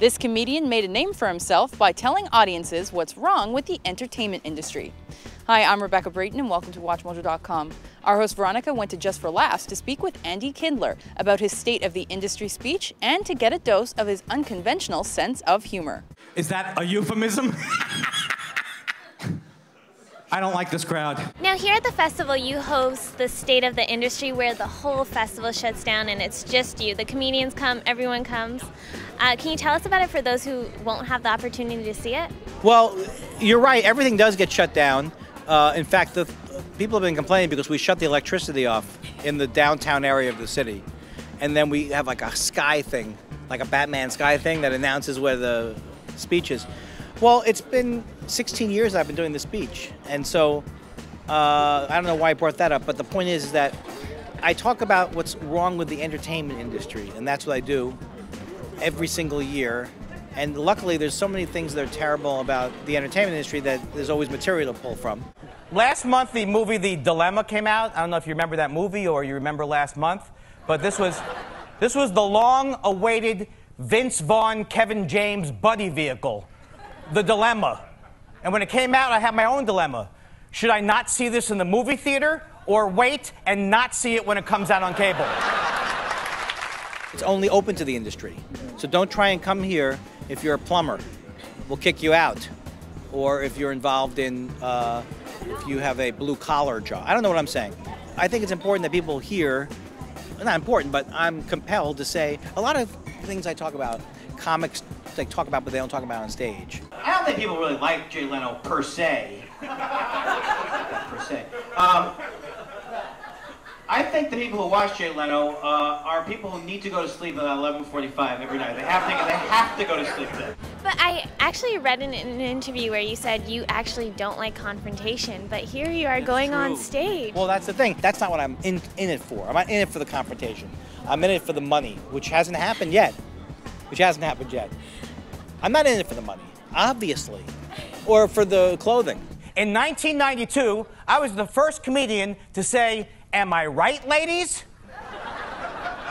This comedian made a name for himself by telling audiences what's wrong with the entertainment industry. Hi, I'm Rebecca Brayton and welcome to WatchMojo.com. Our host Veronica went to Just for Laughs to speak with Andy Kindler about his state of the industry speech and to get a dose of his unconventional sense of humor. Is that a euphemism? I don't like this crowd. Now, here at the festival, you host the State of the Industry where the whole festival shuts down and it's just you. The comedians come, everyone comes. Uh, can you tell us about it for those who won't have the opportunity to see it? Well, you're right. Everything does get shut down. Uh, in fact, the people have been complaining because we shut the electricity off in the downtown area of the city, and then we have like a sky thing, like a Batman sky thing that announces where the speech is. Well, it's been 16 years I've been doing this speech, and so uh, I don't know why I brought that up, but the point is, is that I talk about what's wrong with the entertainment industry, and that's what I do every single year. And luckily, there's so many things that are terrible about the entertainment industry that there's always material to pull from. Last month, the movie The Dilemma came out. I don't know if you remember that movie or you remember last month, but this was, this was the long-awaited Vince Vaughn, Kevin James buddy vehicle the dilemma. And when it came out, I had my own dilemma. Should I not see this in the movie theater or wait and not see it when it comes out on cable? It's only open to the industry. So don't try and come here if you're a plumber. We'll kick you out. Or if you're involved in, uh, if you have a blue collar job. I don't know what I'm saying. I think it's important that people hear, not important, but I'm compelled to say a lot of things I talk about, comics they talk about, but they don't talk about on stage. I don't think people really like Jay Leno per se. per se. Um, I think the people who watch Jay Leno uh, are people who need to go to sleep at 11:45 every night. They have to. They have to go to sleep then. But I actually read in an interview where you said you actually don't like confrontation, but here you are It's going on stage. Well, that's the thing. That's not what I'm in, in it for. I'm not in it for the confrontation. I'm in it for the money, which hasn't happened yet. Which hasn't happened yet. I'm not in it for the money, obviously, or for the clothing. In 1992, I was the first comedian to say, Am I right, ladies?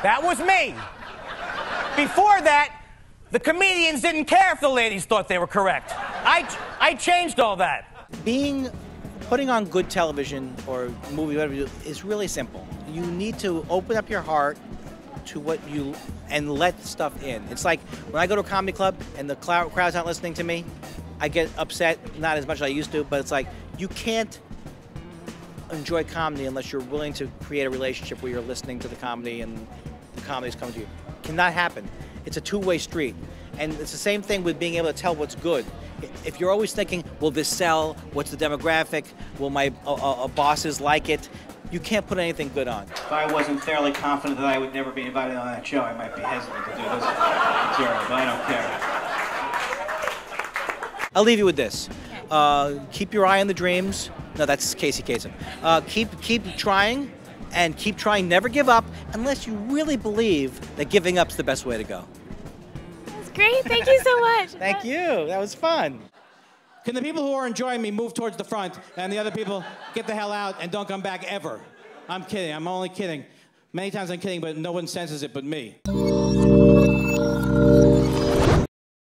That was me. Before that, the comedians didn't care if the ladies thought they were correct. I, I changed all that. Being putting on good television or movie, whatever you do, is really simple. You need to open up your heart to what you and let stuff in. It's like when I go to a comedy club and the crowd's not listening to me, I get upset, not as much as I used to, but it's like you can't enjoy comedy unless you're willing to create a relationship where you're listening to the comedy and the comedy's coming to you. Cannot happen. It's a two-way street. And it's the same thing with being able to tell what's good. If you're always thinking, will this sell? What's the demographic? Will my uh, uh, bosses like it? You can't put anything good on. If I wasn't fairly confident that I would never be invited on that show, I might be hesitant to do this material, but I don't care. I'll leave you with this. Uh, keep your eye on the dreams. No, that's Casey Kasem. Uh, keep keep trying, and keep trying. Never give up unless you really believe that giving up's the best way to go. That's great. Thank you so much. Thank you. That was fun. Can the people who are enjoying me move towards the front and the other people get the hell out and don't come back ever? I'm kidding. I'm only kidding. Many times I'm kidding, but no one senses it but me.